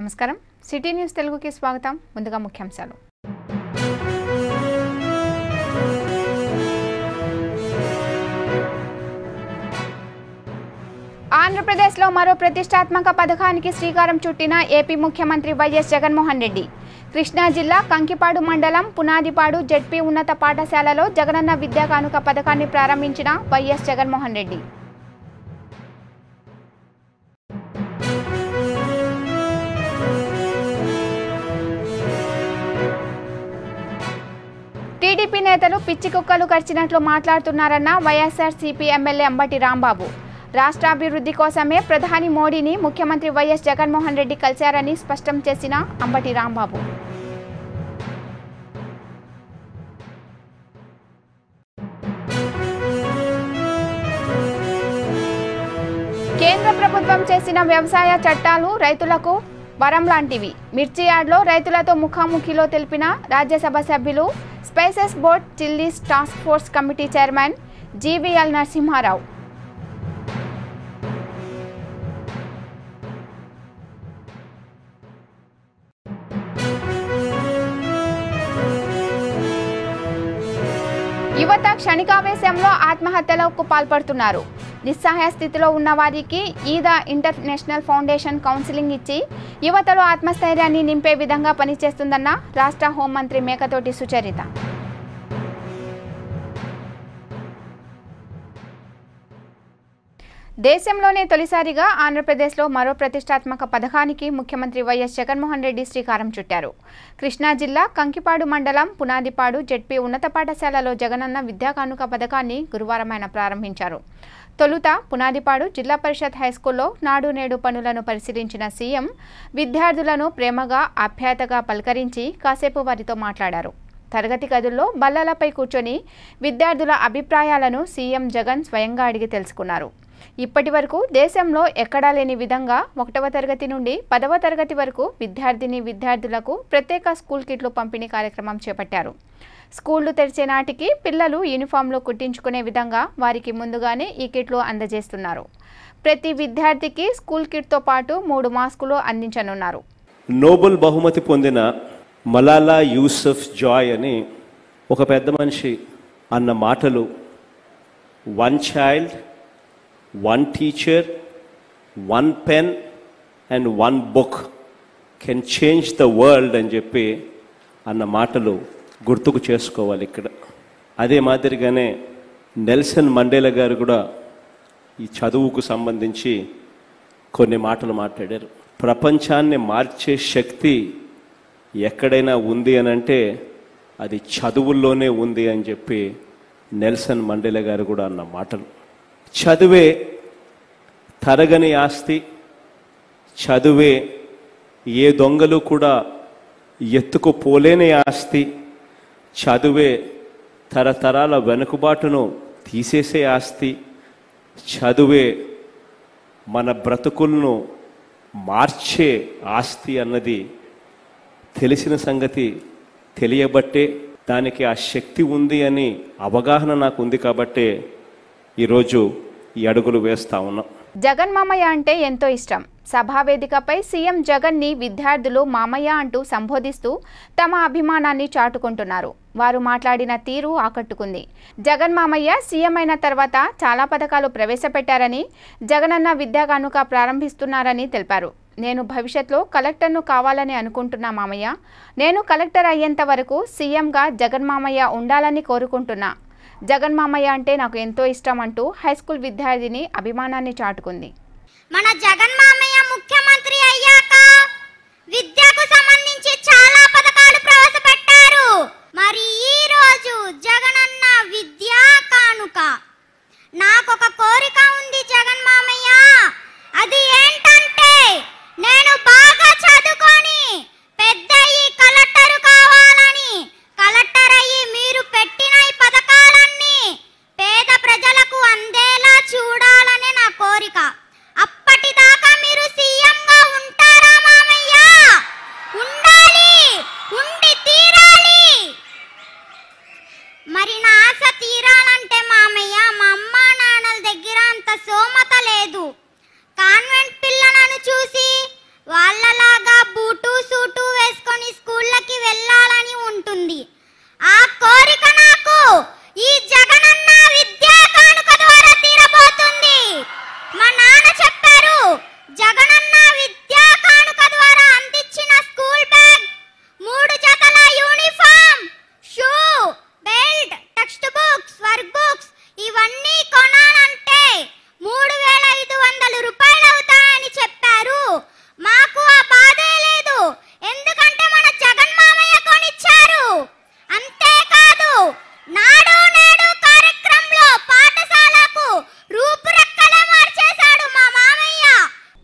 నమస్కారం. City news తెలుగుకి స్వాగతం. ముందుగా ముఖ్యాంశాలు. ఆంధ్రప్రదేశ్లో మరో ప్రతిష్టాత్మక పథకానికి శ్రీకారం చుట్టిన ఏపీ ముఖ్యమంత్రి వైఎస్ జగన్మోహన్ రెడ్డి. కృష్ణా జిల్లా కంకిపాడు మండలం పునాదిపాడు జడ్పీ ఉన్నత పాఠశాలలో జగనన్న విద్యా కానుక పథకాన్ని ప్రారంభించిన వైఎస్ జగన్మోహన్ రెడ్డి. నేతలు పిచ్చి కుక్కలు కరిచినట్లు మాట్లాడుతున్నారన్న వైఎస్ఆర్ సిపి ఎమ్మెల్యే అంబటి రాంబాబు. రాష్ట్రాభివృద్ధి కోసమే ప్రధాని మోడీని ముఖ్యమంత్రి వైఎస్ జగన్మోహన్ రెడ్డి కలిశారని స్పష్టం చేసిన అంబటి రాంబాబు. కేంద్ర ప్రభుత్వం చేసిన వ్యవసాయ చట్టాలు రైతులకు వరం లాంటివి. మిర్చి యార్డ్లో రైతులతో ముఖాముఖిలో తెలిపిన రాజ్యసభ సభ్యులు spices board chillies task force committee chairman GVL Narasimha Rao. యువత క్షణికావేశంలో ఆత్మహత్యలకు పాల్పడుతున్నారు. నిస్సహాయ స్థితిలో ఉన్న వారికి ఈద ఇంటర్నేషనల్ ఫౌండేషన్ కౌన్సిలింగ్ ఇచ్చి యువతలో ఆత్మస్థైర్యాన్ని నింపే విధంగా పనిచేస్తుందన్న రాష్ట్ర హోంమంత్రి మేకతోటి సుచరిత. దేశంలోనే తొలిసారిగా ఆంధ్రప్రదేశ్లో మరో ప్రతిష్టాత్మక పథకానికి ముఖ్యమంత్రి వైఎస్ జగన్మోహన్ రెడ్డి శ్రీకారం చుట్టారు. కృష్ణా జిల్లా కంకిపాడు మండలం పునాదిపాడు జెడ్పీ ఉన్నత పాఠశాలలో జగనన్న విద్యా కానుక పథకాన్ని గురువారం ఆయన ప్రారంభించారు. తొలుత పునాదిపాడు జిల్లా పరిషత్ హైస్కూల్లో నాడు నేడు పనులను పరిశీలించిన సీఎం విద్యార్థులను ప్రేమగా ఆప్యాయతగా పలకరించి కాసేపు వారితో మాట్లాడారు. తరగతి గదుల్లో బల్లలపై కూర్చొని విద్యార్థుల అభిప్రాయాలను సీఎం జగన్ స్వయంగా అడిగి తెలుసుకున్నారు. ఇప్పటి వరకు దేశంలో ఎక్కడా లేని విధంగా ఒకటవ తరగతి నుండి పదవ తరగతి వరకు విద్యార్థిని విద్యార్థులకు ప్రత్యేక స్కూల్ కిట్లు పంపిణీ కార్యక్రమం చేపట్టారు. స్కూళ్ళు తెరిచే నాటికి పిల్లలు యూనిఫామ్లో కుట్టించుకునే విధంగా వారికి ముందుగానే ఈ కిట్లు అందజేస్తున్నారు. ప్రతి విద్యార్థికి స్కూల్ కిట్తో పాటు మూడు మాస్కులు అందించనున్నారు. నోబెల్ బహుమతి పొందిన మలాలా యూసఫ్ జాయ్ అని ఒక పెద్ద మనిషి అన్న మాటలు one child one teacher one pen and one book can change the world అని చెప్పి అన్న మాటలు గుర్తుకు చేసుకోవాలి ఇక్కడ. అదే మాదిరిగానే నెల్సన్ మండేల గారు కూడా ఈ చదువుకు సంబంధించి కొన్ని మాటలు మాట్లాడారు. ప్రపంచాన్ని మార్చే శక్తి ఎక్కడైనా ఉంది అని అంటే అది చదువుల్లోనే ఉంది అని చెప్పి నెల్సన్ మండేల గారు కూడా అన్న మాటలు. చదువే తరగని ఆస్తి చదువే ఏ దొంగలు కూడా ఎత్తుకుపోలేని ఆస్తి చదువే తరతరాల వెనుకబాటును తీసేసే ఆస్తి చదువే మన బ్రతుకులను మార్చే ఆస్తి అన్నది తెలిసిన సంగతి తెలియబట్టే దానికి ఆ శక్తి ఉంది అని అవగాహన నాకు ఉంది కాబట్టే ఈరోజు ఈ అడుగులు వేస్తా ఉన్నాం. జగన్ మామయ్య అంటే ఎంతో ఇష్టం. సభావేదికపై సీఎం జగన్ని విద్యార్థులు మామయ్య అంటూ సంబోధిస్తూ తమ అభిమానాన్ని చాటుకుంటున్నారు. వారు మాట్లాడిన తీరు ఆకట్టుకుంది. జగన్ మామయ్య సీఎం అయిన తర్వాత చాలా పథకాలు ప్రవేశపెట్టారని జగనన్న విద్యా కానుక ప్రారంభిస్తున్నారని తెలిపారు. నేను భవిష్యత్తులో కలెక్టర్ను కావాలని అనుకుంటున్నా మామయ్య. నేను కలెక్టర్ అయ్యేంత వరకు సీఎంగా జగన్ మామయ్య ఉండాలని కోరుకుంటున్నా. జగన్ మామయ్య అంటే నాకు ఎంతో ఇష్టం అంటూ హైస్కూల్ విద్యార్థిని అభిమానాన్ని చాటుకుంది. మన జగన్ మామయ్య ముఖ్యమంత్రి అయ్యాక విద్యకు సంబంధించి చాలా పథకాలు ప్రవేశపెట్టారు. మరి ఈ రోజు జగనన్న విద్యా కానుక. ఒక కోరిక ఉంది జగన్ మామయ్య. అది ఏంటంటే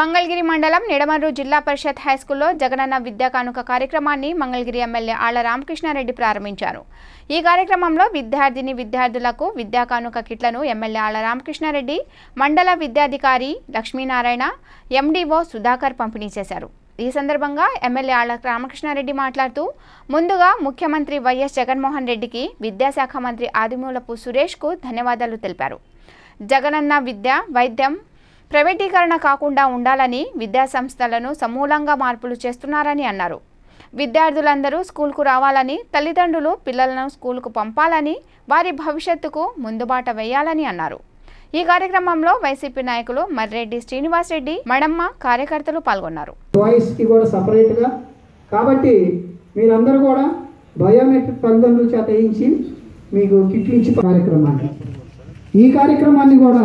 మంగళగిరి మండలం నిడమర్రు జిల్లా పరిషత్ హైస్కూల్లో జగనన్న విద్యా కానుక కార్యక్రమాన్ని మంగళగిరి ఎమ్మెల్యే ఆళ్ళ రామకృష్ణారెడ్డి ప్రారంభించారు. ఈ కార్యక్రమంలో విద్యార్థిని విద్యార్థులకు విద్యా కానుక కిట్లను ఎమ్మెల్యే ఆళ్ళ రామకృష్ణారెడ్డి మండల విద్యాధికారి లక్ష్మీనారాయణ ఎండీఓ సుధాకర్ పంపిణీ చేశారు. ఈ సందర్భంగా ఎమ్మెల్యే ఆళ్ళ రామకృష్ణారెడ్డి మాట్లాడుతూ ముందుగా ముఖ్యమంత్రి వైఎస్ జగన్మోహన్ రెడ్డికి విద్యాశాఖ మంత్రి ఆదిమూలపు సురేష్కు ధన్యవాదాలు తెలిపారు. జగనన్న విద్య వైద్యం ప్రైవేటీకరణ కాకుండా ఉండాలని విద్యా సంస్థలను సమూలంగా మార్పులు చేస్తున్నారని అన్నారు. విద్యార్థులందరూ స్కూల్కు రావాలని తల్లిదండ్రులు పిల్లలను స్కూల్కు పంపాలని వారి భవిష్యత్తుకు ముందుబాట వేయాలని అన్నారు. ఈ కార్యక్రమంలో వైసీపీ నాయకులు మర్రెడ్డి శ్రీనివాసరెడ్డి మడమ్మ కార్యకర్తలు పాల్గొన్నారు. వాయిస్కి కూడా సపరేట్గా. కాబట్టి మీరందరూ కూడా బయోమెట్రిక్ తల్లిదండ్రుల చేత వేయించి మీకు కిట్లు ఇచ్చి కార్యక్రమాన్ని. ఈ కార్యక్రమాన్ని కూడా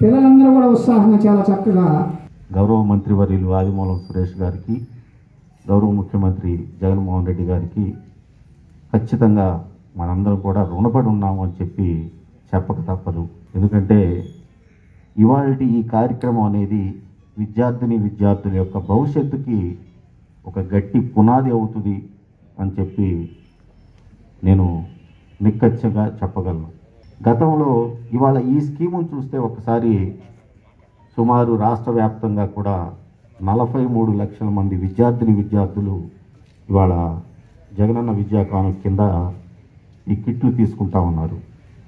పిల్లలందరూ కూడా ఉత్సాహంగా చాలా చక్కగా గౌరవ మంత్రివర్యులు ఆదిమూలం సురేష్ గారికి గౌరవ ముఖ్యమంత్రి జగన్మోహన్ రెడ్డి గారికి ఖచ్చితంగా మనందరం కూడా రుణపడి ఉన్నాము అని చెప్పి చెప్పక తప్పదు. ఎందుకంటే ఇవాళ ఈ కార్యక్రమం అనేది విద్యార్థిని విద్యార్థుల యొక్క భవిష్యత్తుకి ఒక గట్టి పునాది అవుతుంది అని చెప్పి నేను నిక్కచ్చగా చెప్పగలను. గతంలో ఇవాళ ఈ స్కీమును చూస్తే ఒకసారి సుమారు రాష్ట్ర వ్యాప్తంగా కూడా నలభై మూడు లక్షల మంది విద్యార్థిని విద్యార్థులు ఇవాళ జగనన్న విద్యా కాను కింద ఈ కిట్లు తీసుకుంటా ఉన్నారు.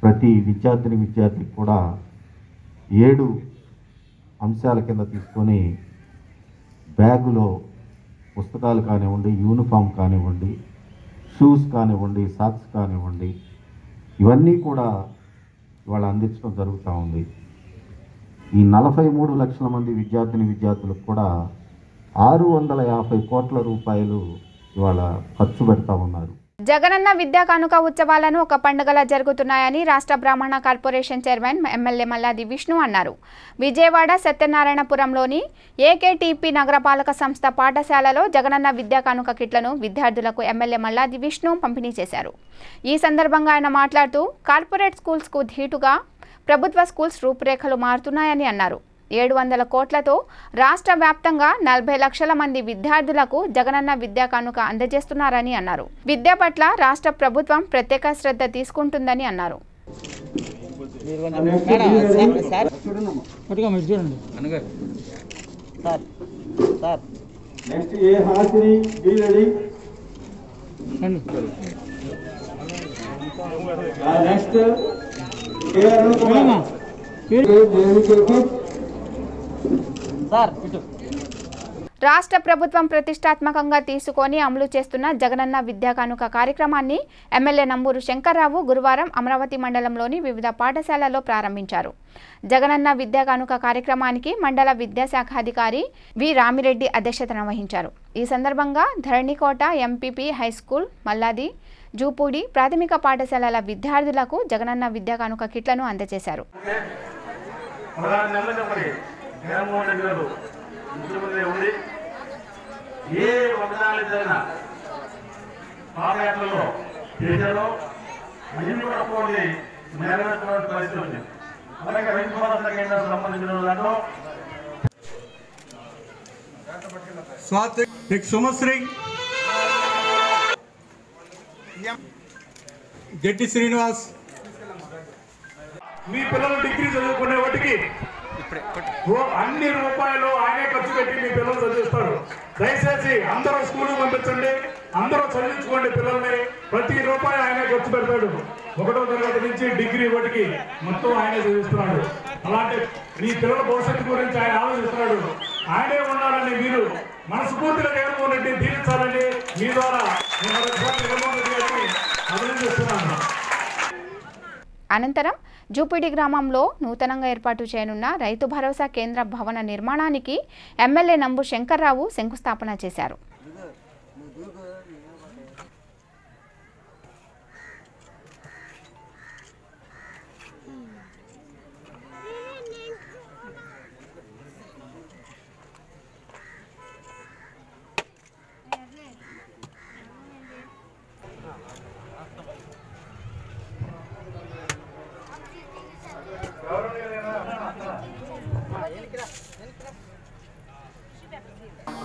ప్రతి విద్యార్థిని విద్యార్థికి కూడా ఏడు అంశాల కింద తీసుకొని బ్యాగులో పుస్తకాలు కానివ్వండి యూనిఫామ్ కానివ్వండి షూస్ కానివ్వండి సాక్స్ కానివ్వండి ఇవన్నీ కూడా ఇవాళ అందించడం జరుగుతూ ఉంది. ఈ నలభై మూడు లక్షల మంది విద్యార్థిని విద్యార్థులకు కూడా ఆరు వందల యాభై కోట్ల రూపాయలు ఇవాళ ఖర్చు పెడతా ఉన్నారు. జగనన్న విద్యా కానుక ఉత్సవాలను ఒక పండుగలా జరుగుతున్నాయని రాష్ట్ర బ్రాహ్మణ corporation chairman MLA Malladi Vishnu అన్నారు. విజయవాడ సత్యనారాయణపురంలోని ఏకేటీపీ నగరపాలక సంస్థ పాఠశాలలో జగనన్న విద్యా కానుక కిట్లను విద్యార్థులకు ఎమ్మెల్యే మల్లాది విష్ణు పంపిణీ చేశారు. ఈ సందర్భంగా ఆయన మాట్లాడుతూ కార్పొరేట్ స్కూల్స్కు ధీటుగా ప్రభుత్వ స్కూల్స్ రూపురేఖలు మారుతున్నాయని అన్నారు. ఏడు వందల కోట్లతో రాష్ట్ర వ్యాప్తంగా నలభై లక్షల మంది విద్యార్థులకు జగనన్న విద్యా కానుక అందజేస్తున్నారని అన్నారు విద్య పట్ల రాష్ట్ర ప్రభుత్వం ప్రత్యేక శ్రద్ధ తీసుకుంటుందని అన్నారు నెక్స్ట్ సార్ రాష్ట్ర ప్రభుత్వం ప్రతిష్టాత్మకంగా తీసుకొని అమలు చేస్తున్న జగనన్న విద్యా కానుక కార్యక్రమాన్ని ఎమ్మెల్యే నంబూరు శంకర్రావు గురువారం అమరావతి మండలంలోని వివిధ పాఠశాలల్లో ప్రారంభించారు. జగనన్న విద్యా కానుక కార్యక్రమానికి మండల విద్యాశాఖాధికారి వి. రామిరెడ్డి అధ్యక్షతన వహించారు. ఈ సందర్భంగా Dharanikota MPP high school Malladi Jupudi ప్రాథమిక పాఠశాలల విద్యార్థులకు జగనన్న విద్యా కానుక కిట్లను అందజేశారు. జగన్మోహన్ రెడ్డి గారు ముఖ్యమంత్రి ఉండి ఏ ఒకదాని జరిగిన పాదయాత్రలో చేశారో అన్ని కూడా పోటీ పరిస్థితి ఉంది. అలాగే రైతు భరోసా కేంద్రానికి సంబంధించిన దాంట్లో స్వాతిక్ సుమశ్రీ గట్టి శ్రీనివాస్. మీ పిల్లలు డిగ్రీ చదువుకునే వాటికి అన్ని రూపాయలు ఆయనే ఖర్చు పెట్టి మీ పిల్లలు చదివిస్తారు. దయచేసి అందరూ స్కూల్ పంపించండి. అందరూ చదివించుకోండి పిల్లల్ని. ప్రతి రూపాయి ఆయనే ఖర్చు పెడతాడు. ఒకటో తరగతి నుంచి డిగ్రీ వాటికి మొత్తం ఆయనే చదివిస్తున్నాడు. అలాంటి మీ పిల్లల భవిష్యత్తు గురించి ఆయన ఆలోచిస్తున్నాడు. ఆయనే ఉండాలని మీరు మనస్ఫూర్తిగా జగన్మోహన్ రెడ్డి దీవించాలని మీ ద్వారా జగన్మోహన్ రెడ్డి గారిని అభినందిస్తున్నాను. అనంతరం జూపిడి గ్రామంలో నూతనంగా ఏర్పాటు చేయనున్న రైతు భరోసా కేంద్ర భవన నిర్మాణానికి ఎమ్మెల్యే నంబు శంకర్రావు శంకుస్థాపన చేశారు.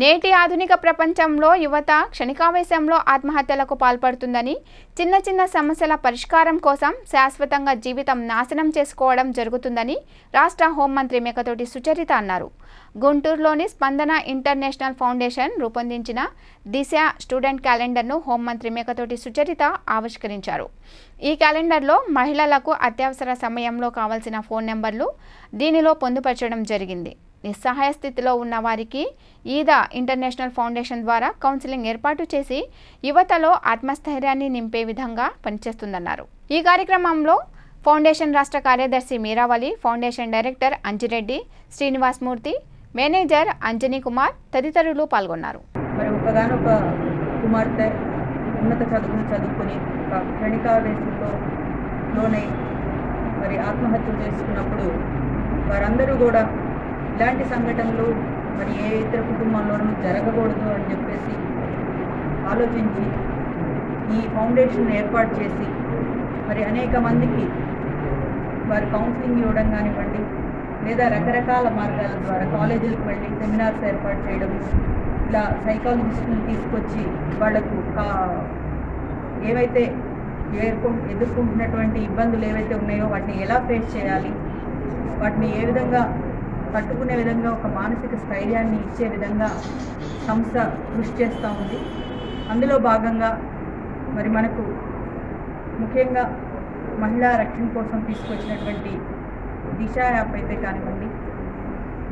నేటి ఆధునిక ప్రపంచంలో యువత క్షణికావేశంలో ఆత్మహత్యలకు పాల్పడుతుందని చిన్న చిన్న సమస్యల పరిష్కారం కోసం శాశ్వతంగా జీవితం నాశనం చేసుకోవడం జరుగుతుందని రాష్ట్ర హోంమంత్రి మేకతోటి సుచరిత అన్నారు. గుంటూరులోని స్పందన ఇంటర్నేషనల్ ఫౌండేషన్ రూపొందించిన దిశ స్టూడెంట్ క్యాలెండర్ను హోంమంత్రి మేకతోటి సుచరిత ఆవిష్కరించారు. ఈ క్యాలెండర్లో మహిళలకు అత్యవసర సమయంలో కావాల్సిన ఫోన్ నెంబర్లు దీనిలో పొందుపరచడం జరిగింది. నిస్సహాయ స్థితిలో ఉన్న వారికి ఈదా ఇంటర్నేషనల్ ఫౌండేషన్ ద్వారా కౌన్సిలింగ్ ఏర్పాటు చేసి యువతలో ఆత్మస్థైర్యాన్ని నింపే విధంగా పనిచేస్తుందన్నారు. ఈ కార్యక్రమంలో ఫౌండేషన్ రాష్ట్ర కార్యదర్శి Meeravali foundation director Anji Reddy Srinivas Murthy manager Anjani Kumar తదితరులు పాల్గొన్నారు. మరి కుమార్తె ఉన్నత చదువును చదువుకొని ఒక లోనై మరి ఆత్మహత్య చేసుకున్నప్పుడు వారందరూ కూడా ఇలాంటి సంఘటనలు మరి ఏ ఇతర కుటుంబంలోనూ జరగకూడదు అని చెప్పేసి ఆలోచించి ఈ ఫౌండేషన్ ఏర్పాటు చేసి మరి అనేక మందికి వారి కౌన్సిలింగ్ ఇవ్వడం కానివ్వండి లేదా రకరకాల మార్గాల ద్వారా కాలేజీలకు వెళ్ళి సెమినార్స్ ఏర్పాటు చేయడం ఇలా సైకాలజిస్టులు తీసుకొచ్చి వాళ్ళకు కా- ఏవైతే ఎదుర్కొ ఎదుర్కొంటున్నటువంటి ఇబ్బందులు ఏవైతే ఉన్నాయో వాటిని ఎలా ఫేస్ చేయాలి వాటిని ఏ విధంగా తట్టుకునే విధంగా ఒక మానసిక స్థైర్యాన్ని ఇచ్చే విధంగా సంస్థ కృషి చేస్తూ ఉంది. అందులో భాగంగా మరి మనకు ముఖ్యంగా మహిళా రక్షణ కోసం తీసుకొచ్చినటువంటి దిశ యాప్ అయితే కానివ్వండి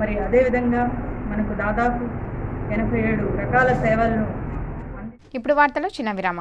మరి అదేవిధంగా మనకు దాదాపు ఎనభై ఏడు రకాల సేవలను ఇప్పుడు వార్తలు చిన్న విరామం.